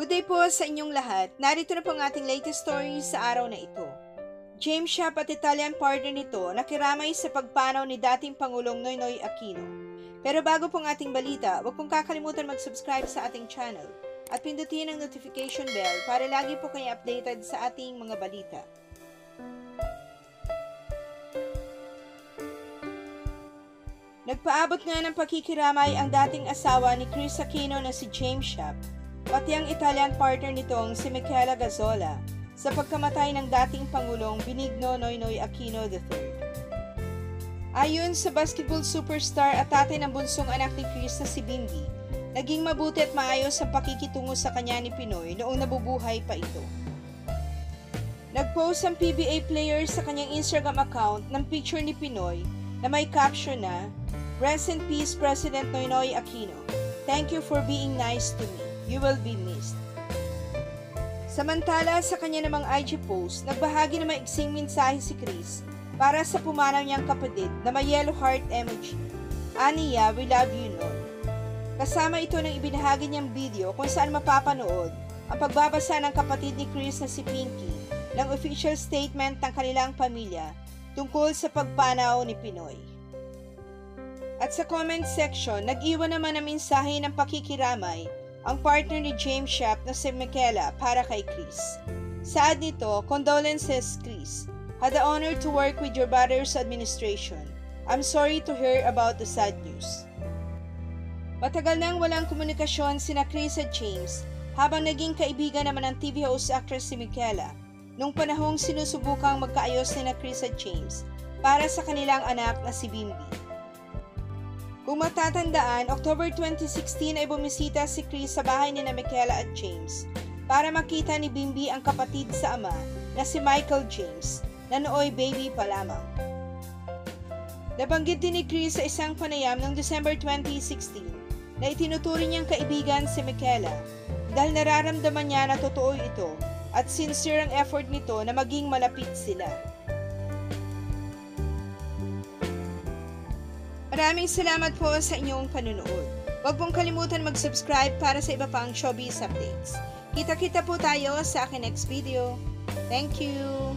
Good day po sa inyong lahat. Narito na po ang ating latest story sa araw na ito. James Shap at Italian partner nito nakiramay sa pagpanaw ni dating Pangulong Noynoy Aquino. Pero bago pong ating balita, huwag pong kakalimutan mag-subscribe sa ating channel at pindutin ang notification bell para lagi po kayo updated sa ating mga balita. Nagpaabot nga ng pakikiramay ang dating asawa ni Chris Aquino na si James Shap, pati ang Italian partner nitong si Michaela Gazzola sa pagkamatay ng dating Pangulong Benigno Noynoy Aquino III. Ayon sa basketball superstar at tatay ng bunsong anak ni Chris na si Bimbi, naging mabuti at maayos ang pakikitungo sa kanya ni Pinoy noong nabubuhay pa ito. Nag-post ang PBA player sa kanyang Instagram account ng picture ni Pinoy na may caption na Rest in peace, President Noynoy Aquino. Thank you for being nice to me. You will be missed. Samantala, sa kanya namang IG post, nagbahagi ng maiksing mensahe si Chris para sa pumanaw niyang kapatid na may yellow heart emoji. Aniya, we love you, Noy. Kasama ito ng ibinahagi niyang video kung saan mapapanood ang pagbabasa ng kapatid ni Chris na si Pinky ng official statement ng kanilang pamilya tungkol sa pagpanaw ni Pinoy. At sa comment section, nag-iwan naman ng mensahe ng pakikiramay ang partner ni James Shap na si Michaela para kay Chris. Saad nito, condolences Chris. Had the honor to work with your brother's administration. I'm sorry to hear about the sad news. Matagal nang walang komunikasyon sina Chris at James habang naging kaibigan naman ng TV host actress si Michaela nung panahong sinusubukang magkaayos ni na Chris at James para sa kanilang anak na si Bimbi. Kung matatandaan, October 2016 ay bumisita si Chris sa bahay ni na Michaela at James para makita ni Bimbi ang kapatid sa ama na si Michael James na nooy baby pa lamang. Nabanggit din ni Chris sa isang panayam noong December 2016 na itinuturing niyang kaibigan si Michaela dahil nararamdaman niya na totoo ito at sincere ang effort nito na maging malapit sila. Maraming salamat po sa inyong panunood. Huwag pong kalimutan mag-subscribe para sa iba pang showbiz updates. Kita-kita po tayo sa akin next video. Thank you!